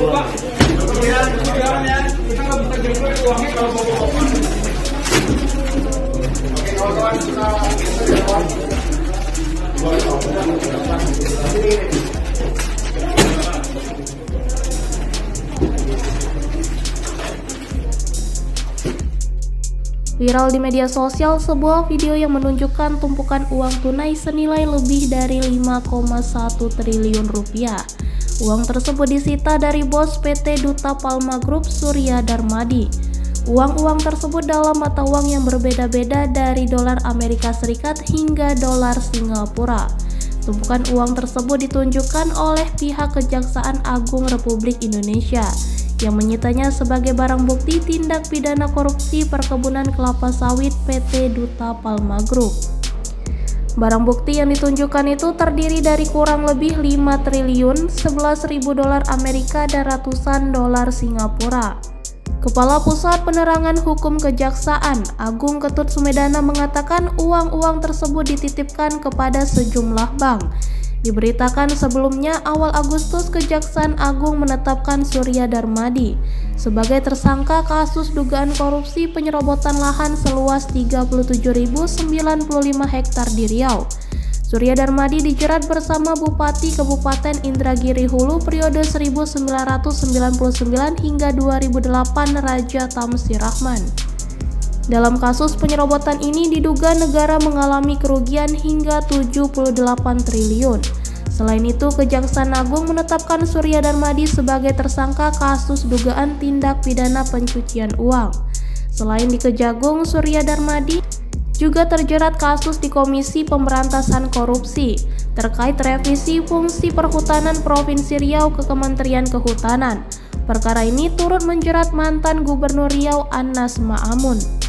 Viral di media sosial sebuah video yang menunjukkan tumpukan uang tunai senilai lebih dari 5,1 triliun rupiah. Uang tersebut disita dari bos PT Duta Palma Group Surya Darmadi. Uang-uang tersebut dalam mata uang yang berbeda-beda dari dolar Amerika Serikat hingga dolar Singapura. Tumpukan uang tersebut ditunjukkan oleh pihak Kejaksaan Agung Republik Indonesia yang menyitanya sebagai barang bukti tindak pidana korupsi perkebunan kelapa sawit PT Duta Palma Group. Barang bukti yang ditunjukkan itu terdiri dari kurang lebih 5 triliun 11 ribu dolar Amerika dan ratusan dolar Singapura. Kepala Pusat Penerangan Hukum Kejaksaan Agung Ketut Sumedana mengatakan uang-uang tersebut dititipkan kepada sejumlah bank Diberitakan sebelumnya awal Agustus Kejaksaan Agung menetapkan Surya Darmadi sebagai tersangka kasus dugaan korupsi penyerobotan lahan seluas 37.095 hektar di Riau. Surya Darmadi dijerat bersama Bupati Kabupaten Indragiri Hulu periode 1999 hingga 2008 Raja Tamsir Rahman. Dalam kasus penyerobotan ini diduga negara mengalami kerugian hingga 78 triliun. Selain itu, Kejaksaan Agung menetapkan Surya Darmadi sebagai tersangka kasus dugaan tindak pidana pencucian uang. Selain di Kejagung, Surya Darmadi juga terjerat kasus di Komisi Pemberantasan Korupsi terkait revisi fungsi perhutanan Provinsi Riau ke Kementerian Kehutanan. Perkara ini turut menjerat mantan Gubernur Riau Anas Ma'amun.